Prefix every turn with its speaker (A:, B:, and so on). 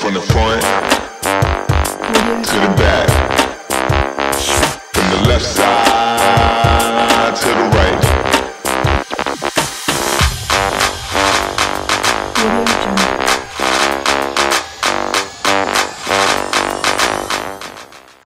A: From the front to the back.